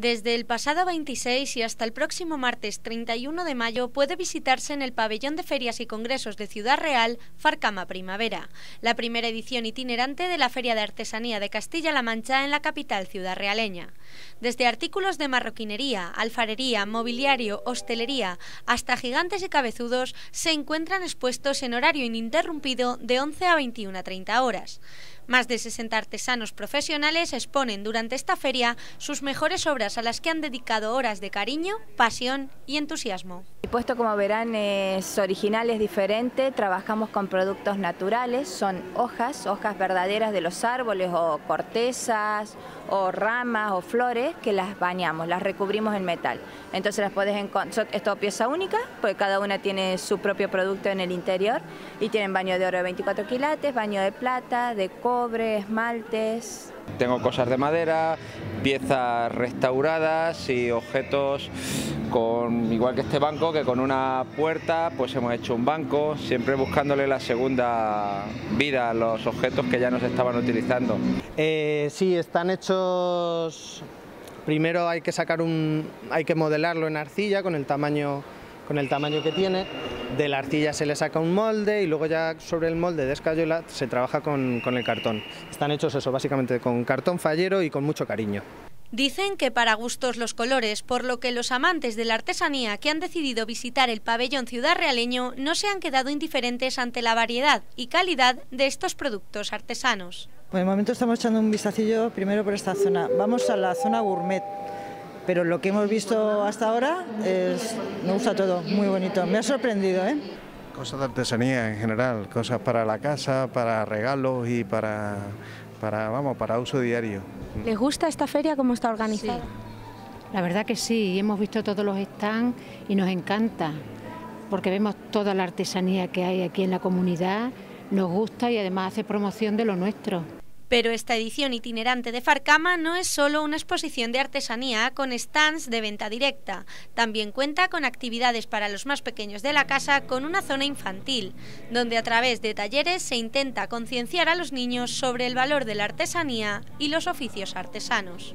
Desde el pasado 26 y hasta el próximo martes 31 de mayo puede visitarse en el pabellón de ferias y congresos de Ciudad Real Farcama Primavera, la primera edición itinerante de la Feria de Artesanía de Castilla-La Mancha en la capital ciudad realeña. Desde artículos de marroquinería, alfarería, mobiliario, hostelería, hasta gigantes y cabezudos se encuentran expuestos en horario ininterrumpido de 11 a 21 a 30 horas. Más de 60 artesanos profesionales exponen durante esta feria sus mejores obras a las que han dedicado horas de cariño, pasión y entusiasmo. El puesto como verán es original, es diferente, trabajamos con productos naturales, son hojas, hojas verdaderas de los árboles o cortezas o ramas o flores que las bañamos, las recubrimos en metal. Entonces las puedes encontrar, es pieza única, porque cada una tiene su propio producto en el interior y tienen baño de oro de 24 quilates, baño de plata, de cobre, esmaltes. Tengo cosas de madera, piezas restauradas y objetos con igual que este banco que con una puerta pues hemos hecho un banco siempre buscándole la segunda vida a los objetos que ya no se estaban utilizando eh, sí están hechos primero hay que sacar un hay que modelarlo en arcilla con el tamaño con el tamaño que tiene de la arcilla se le saca un molde y luego ya sobre el molde de escayola se trabaja con, con el cartón están hechos eso básicamente con cartón fallero y con mucho cariño Dicen que para gustos los colores, por lo que los amantes de la artesanía que han decidido visitar el pabellón ciudad realeño no se han quedado indiferentes ante la variedad y calidad de estos productos artesanos. Por el momento estamos echando un vistacillo primero por esta zona. Vamos a la zona gourmet, pero lo que hemos visto hasta ahora es, me gusta todo, muy bonito. Me ha sorprendido, ¿eh? Cosas de artesanía en general, cosas para la casa, para regalos y para, para, vamos, para uso diario. ¿Les gusta esta feria? ¿Cómo está organizada? La verdad que sí, hemos visto todos los stands y nos encanta, porque vemos toda la artesanía que hay aquí en la comunidad, nos gusta y además hace promoción de lo nuestro. Pero esta edición itinerante de Farcama no es solo una exposición de artesanía con stands de venta directa. También cuenta con actividades para los más pequeños de la casa con una zona infantil, donde a través de talleres se intenta concienciar a los niños sobre el valor de la artesanía y los oficios artesanos.